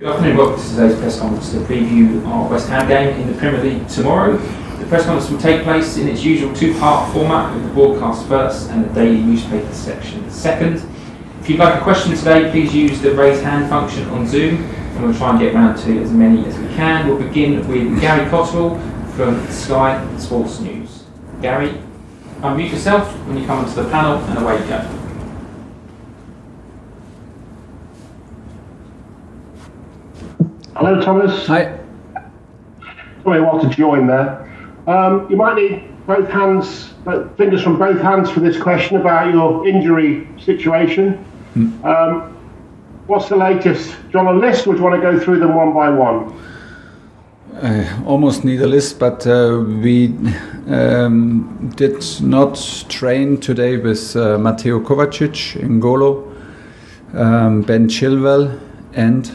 Good afternoon, welcome to today's press conference to preview our West Ham game in the Premier League tomorrow. The press conference will take place in its usual two-part format with the broadcast first and the daily newspaper section second. If you'd like a question today, please use the raise hand function on Zoom and we'll try and get round to as many as we can. We'll begin with Gary Cotterill from Sky Sports News. Gary, unmute yourself when you come onto the panel and away you go. Hello, Thomas. Hi. Sorry, I want to join there. Um, you might need both hands, both fingers from both hands for this question about your injury situation. Hmm. Um, what's the latest? Do you want a list or do you want to go through them one by one? I almost need a list, but uh, we um, did not train today with uh, Mateo Kovacic, N'Golo, um, Ben Chilwell, and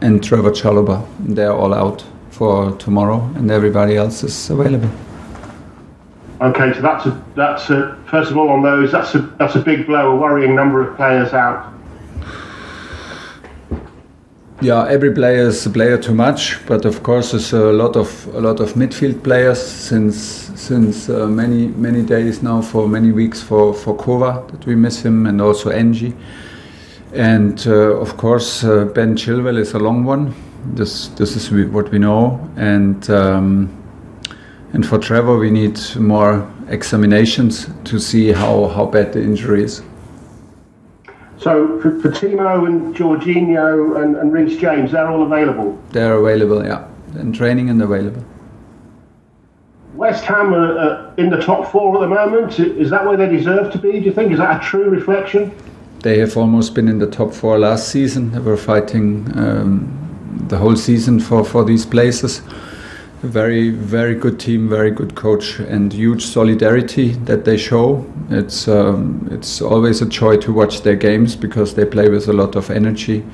and Trevor Chalobah. They're all out for tomorrow, and everybody else is available. Okay, so that's a that's a first of all on those that's a that's a big blow, a worrying number of players out. Yeah, every player is a player too much, but of course there's a lot of a lot of midfield players since since uh, many many days now for many weeks for for Kova that we miss him and also Engie. And uh, of course, uh, Ben Chilwell is a long one. This this is what we know. And um, and for Trevor, we need more examinations to see how, how bad the injury is. So for, for Timo and Jorginho and, and Reece James, they're all available. They're available, yeah, and training and available. West Ham are uh, in the top four at the moment. Is that where they deserve to be? Do you think is that a true reflection? They have almost been in the top four last season. They were fighting um, the whole season for, for these places. A very, very good team, very good coach, and huge solidarity that they show. It's um, it's always a joy to watch their games because they play with a lot of energy,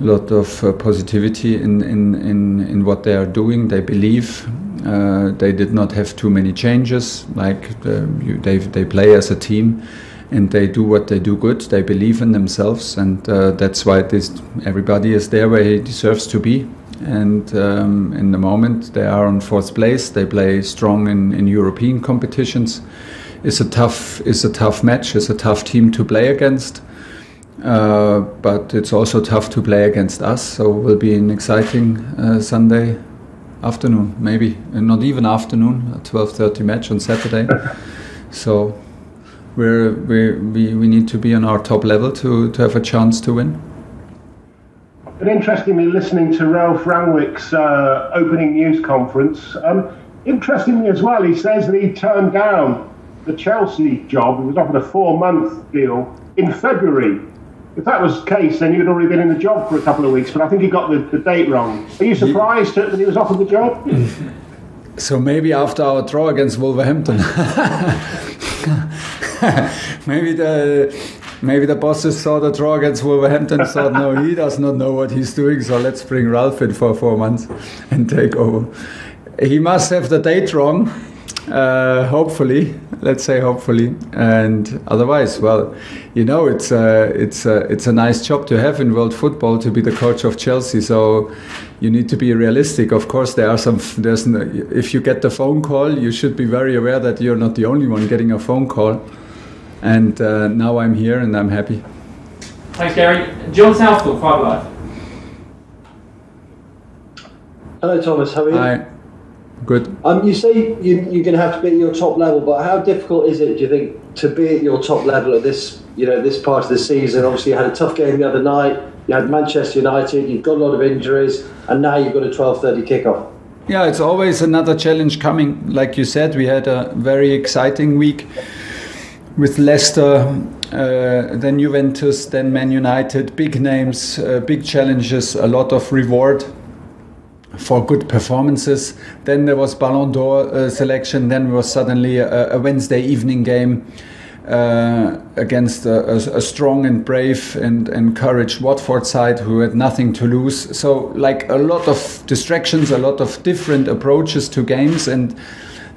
a lot of uh, positivity in, in, in, in what they are doing. They believe. Uh, they did not have too many changes. Like the, you, they they play as a team and they do what they do good. They believe in themselves, and uh, that's why this everybody is there where he deserves to be. And um, in the moment, they are on fourth place. They play strong in, in European competitions. It's a tough, it's a tough match. It's a tough team to play against. Uh, but it's also tough to play against us. So it will be an exciting uh, Sunday afternoon, maybe uh, not even afternoon. A 12:30 match on Saturday. so we're, we're, we we need to be on our top level to, to have a chance to win. But interestingly, listening to Ralph Rangnick's uh, opening news conference, um, interestingly as well, he says that he turned down the Chelsea job. He was offered a four-month deal in February. If that was the case, then you'd already been in the job for a couple of weeks. But I think he got the, the date wrong. Are you surprised that he was offered the job? So maybe after our draw against Wolverhampton, maybe the maybe the bosses saw the draw against Wolverhampton and thought, no, he does not know what he's doing, so let's bring Ralph in for four months and take over. He must have the date wrong, uh, hopefully. Let's say hopefully, and otherwise, well, you know, it's a, it's a, it's a nice job to have in world football to be the coach of Chelsea. So you need to be realistic. Of course, there are some. There's no, if you get the phone call, you should be very aware that you're not the only one getting a phone call. And uh, now I'm here and I'm happy. Thanks, Gary. John Southall, Five Live. Hello, Thomas. How are you? Hi. Good. Um, you say you, you're going to have to be at your top level, but how difficult is it, do you think, to be at your top level at this, you know, this part of the season? Obviously, you had a tough game the other night. You had Manchester United. You've got a lot of injuries, and now you've got a 12:30 kickoff. Yeah, it's always another challenge coming. Like you said, we had a very exciting week with Leicester, uh, then Juventus, then Man United. Big names, uh, big challenges, a lot of reward for good performances. Then there was Ballon d'Or uh, selection. Then was suddenly a, a Wednesday evening game uh, against a, a, a strong and brave and encouraged Watford side who had nothing to lose. So like a lot of distractions, a lot of different approaches to games, and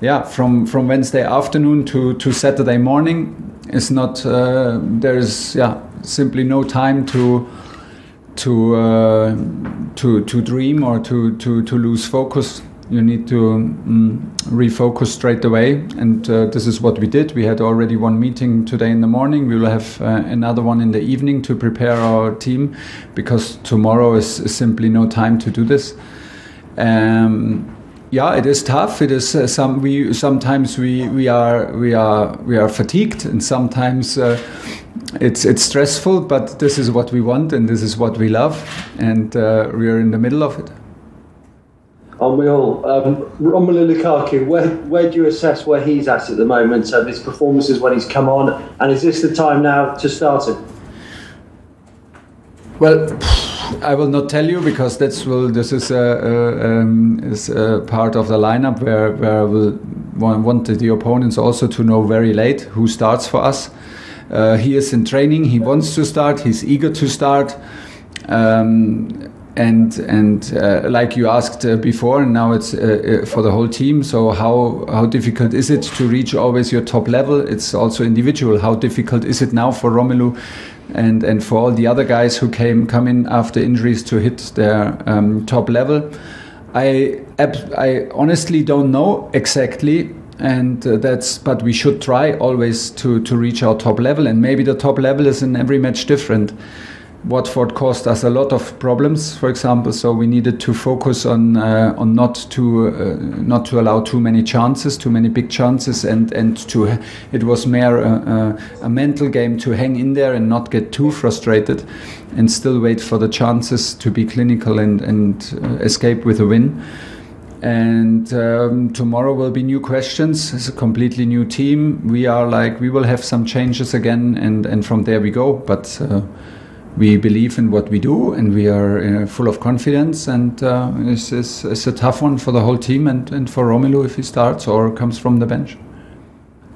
yeah, from from Wednesday afternoon to to Saturday morning is not. Uh, there is yeah simply no time to to uh, to to dream or to to to lose focus. You need to um, refocus straight away, and uh, this is what we did. We had already one meeting today in the morning. We will have uh, another one in the evening to prepare our team, because tomorrow is, is simply no time to do this. Um, yeah, it is tough. It is uh, some we sometimes we we are we are we are fatigued, and sometimes uh, it's it's stressful. But this is what we want, and this is what we love, and uh, we are in the middle of it. Aren't we all? Um, Romelu Lukaku, where, where do you assess where he's at at the moment? His performances when he's come on, and is this the time now to start him? Well, I will not tell you because that's will this is a, a um, is a part of the lineup where where I will want the opponents also to know very late who starts for us. Uh, he is in training. He wants to start. He's eager to start. Um, and and uh, like you asked uh, before, and now it's uh, uh, for the whole team. So how how difficult is it to reach always your top level? It's also individual. How difficult is it now for Romelu and and for all the other guys who came come in after injuries to hit their um, top level. I I honestly don't know exactly, and uh, that's but we should try always to to reach our top level, and maybe the top level is in every match different. Watford caused us a lot of problems, for example. So we needed to focus on uh, on not to uh, not to allow too many chances, too many big chances, and and to it was more a, a, a mental game to hang in there and not get too frustrated, and still wait for the chances to be clinical and and uh, escape with a win. And um, tomorrow will be new questions. It's a completely new team. We are like we will have some changes again, and and from there we go. But uh, we believe in what we do and we are uh, full of confidence and uh, it's, it's, it's, a tough one for the whole team and, and for Romelu if he starts or comes from the bench.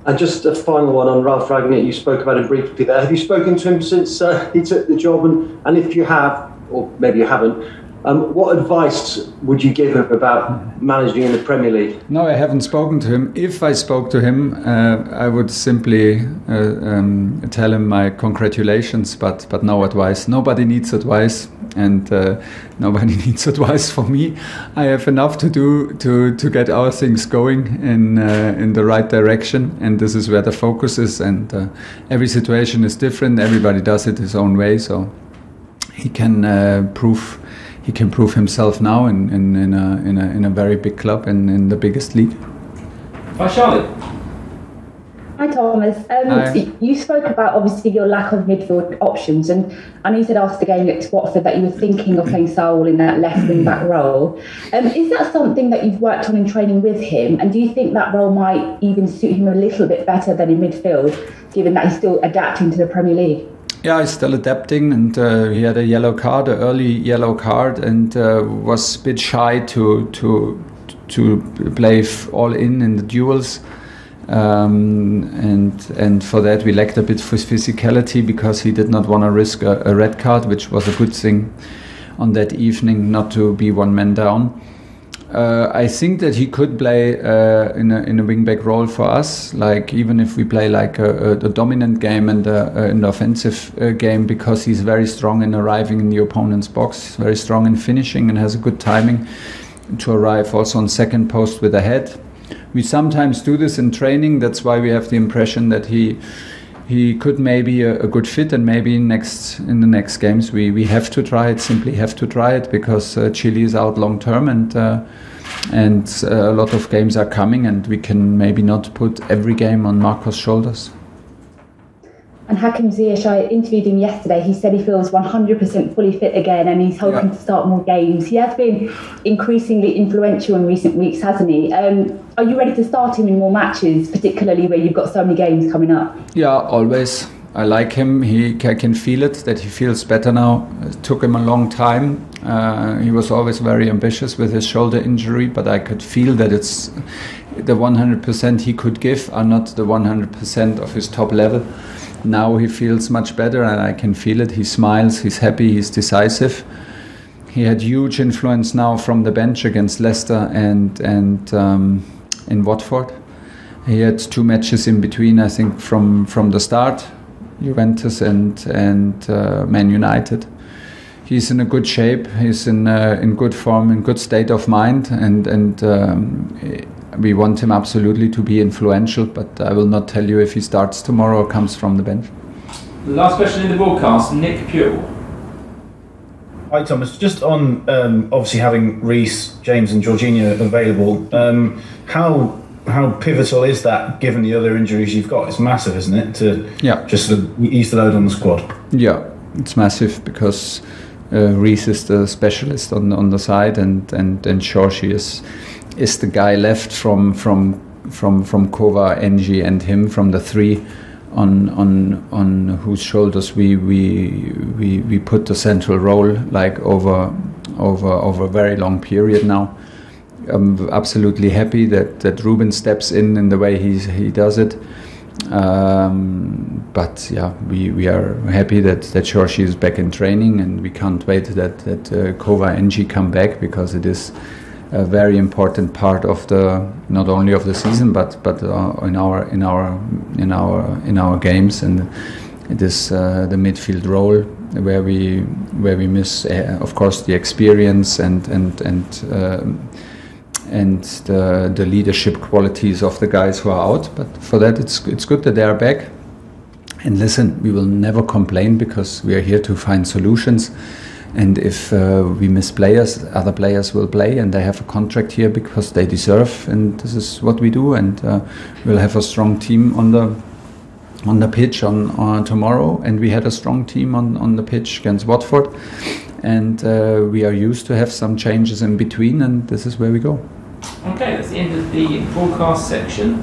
And just a final one on Ralph Rangnick, you spoke about him briefly there. Have you spoken to him since uh, he took the job? And, and if you have, or maybe you haven't, um, what advice would you give him about managing in the Premier League? No, I haven't spoken to him. If I spoke to him, uh, I would simply uh, um, tell him my congratulations, but but no advice. Nobody needs advice, and uh, nobody needs advice from me. I have enough to do to to get our things going in uh, in the right direction, and this is where the focus is. And uh, every situation is different. Everybody does it his own way, so he can uh, prove he can prove himself now in, in, in, a, in, a, in a very big club and in the biggest league. Hi, Charlotte. Hi, Thomas. Um, Hi. You spoke about obviously your lack of midfield options, and I know you said after the game at Watford that you were thinking of playing Saul in that left wing back role. Um, is that something that you've worked on in training with him, and do you think that role might even suit him a little bit better than in midfield, given that he's still adapting to the Premier League? Yeah, he's still adapting, and uh, he had a yellow card, an early yellow card, and uh, was a bit shy to to to play all in in the duels. Um, and and for that we lacked a bit of physicality because he did not want to risk a, a red card, which was a good thing on that evening, not to be one man down. Uh, I think that he could play uh, in a in a wingback role for us. Like even if we play like a, a, a dominant game and a, an offensive uh, game, because he's very strong in arriving in the opponent's box, very strong in finishing, and has a good timing to arrive also on second post with a head. We sometimes do this in training. That's why we have the impression that he he could maybe a, a, good fit and maybe next in the next games we, we have to try it simply have to try it because uh, Chilly is out long term and uh, and uh, a lot of games are coming and we can maybe not put every game on Marco's shoulders. And Hakim Ziyech, I interviewed him yesterday. He said he feels 100% fully fit again and he's hoping yeah. to start more games. He has been increasingly influential in recent weeks, hasn't he? Um, are you ready to start him in more matches, particularly where you've got so many games coming up? Yeah, always. I like him. He I can feel it that he feels better now. It took him a long time. Uh, he was always very ambitious with his shoulder injury, but I could feel that it's the 100% he could give are not the 100% of his top level. Now he feels much better, and I can feel it. He smiles. He's happy. He's decisive. He had huge influence now from the bench against Leicester and and um, in Watford. He had two matches in between, I think, from from the start Juventus and and uh, Man United. he's in a good shape. He's in uh, in good form, in good state of mind, and and um, we want him absolutely to be influential. But I will not tell you if he starts tomorrow or comes from the bench. Last question in the broadcast, Nick Pure. Hi Thomas, just on um, obviously having Reece, James, and Jorginho available. Um, how how pivotal is that given the other injuries you've got? It's massive, isn't it? To yeah. just sort of ease the load on the squad. Yeah, it's massive because uh, Reece is the specialist on the, on the side, and and and Georgie is is the guy left from from from from Kova, Ng, and him from the three on on on whose shoulders we we we, we put the central role like over over over a very long period now. I'm absolutely happy that that Ruben steps in in the way he he does it. Um, but yeah, we, we are happy that that Georgie is back in training, and we can't wait that that uh, Kova Ng come back because it is a very important part of the not only of the season but but uh, in our in our in our in our games. And it is uh, the midfield role where we where we miss uh, of course the experience and and and um, and the, the leadership qualities of the guys who are out. But for that it's it's good that they are back. And listen we will never complain because we are here to find solutions and if uh, we miss players, other players will play, and they have a contract here because they deserve. And this is what we do. And uh, we'll have a strong team on the on the pitch on, on tomorrow. And we had a strong team on, on the pitch against Watford. And uh, we are used to have some changes in between, and this is where we go. Okay, that's the end of the broadcast section.